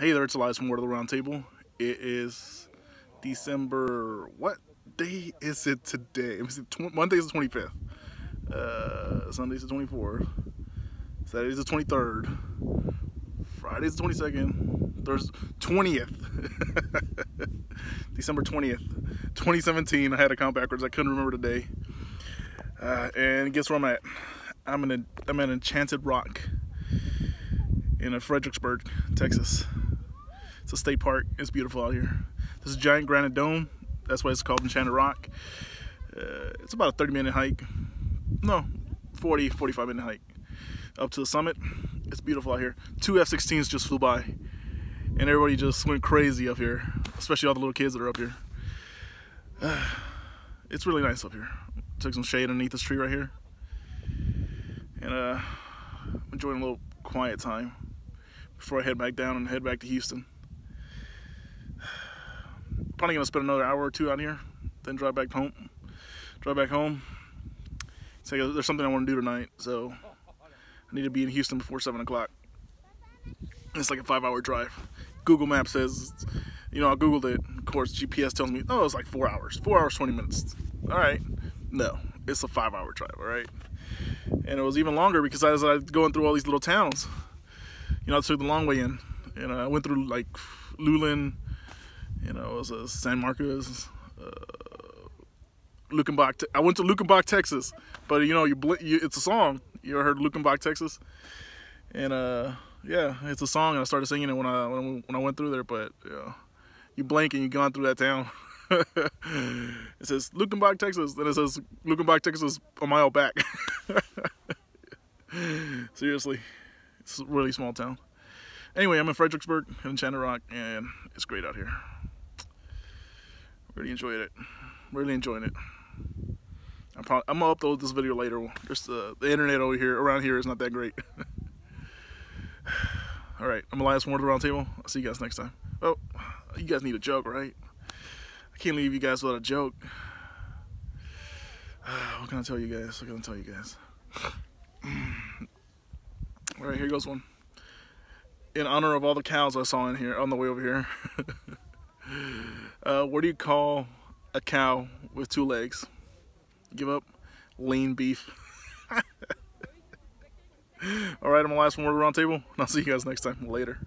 Hey there, it's Elias from Word of the Roundtable. It is December, what day is it today? Is the 25th. Uh, Sunday's the 24th. Saturday's the 23rd. Friday's the 22nd. Thursday, 20th. December 20th, 2017. I had to count backwards. I couldn't remember the day. Uh, and guess where I'm at? I'm in a, I'm at Enchanted Rock in Fredericksburg, Texas. It's a state park. It's beautiful out here. This is a giant granite dome. That's why it's called Enchanted Rock. Uh, it's about a 30 minute hike. No, 40, 45 minute hike up to the summit. It's beautiful out here. Two F-16s just flew by and everybody just went crazy up here, especially all the little kids that are up here. Uh, it's really nice up here. Took some shade underneath this tree right here. And uh, enjoying a little quiet time before I head back down and head back to Houston probably gonna spend another hour or two out here, then drive back home. Drive back home. So there's something I want to do tonight, so I need to be in Houston before seven o'clock. It's like a five-hour drive. Google Maps says, you know, I googled it. Of course, GPS tells me, oh, it's like four hours, four hours twenty minutes. All right, no, it's a five-hour drive. All right, and it was even longer because as I was going through all these little towns, you know, I took the long way in, and I went through like Luling, you know, it was uh, San Marcos, uh, Luckenbach. I went to Luckenbach, Texas, but you know, you, you, it's a song. You ever heard Luckenbach, Texas? And uh, yeah, it's a song, and I started singing it when I when, I went through there. But you, know, you blink and you gone through that town. it says Luckenbach, Texas. Then it says Luckenbach, Texas, a mile back. Seriously, it's a really small town. Anyway, I'm in Fredericksburg, in Enchanted Rock, and it's great out here. Really enjoyed it. Really enjoying it. I'm, probably, I'm gonna upload this video later. Just uh, the internet over here, around here, is not that great. All right, I'm Elias of the Roundtable. I'll see you guys next time. Oh, you guys need a joke, right? I can't leave you guys without a joke. What can I tell you guys? What can I tell you guys? All right, here goes one. In honor of all the cows I saw in here on the way over here. Uh, what do you call a cow with two legs? Give up? Lean beef. All right, I'm the last one word around table. I'll see you guys next time. Later.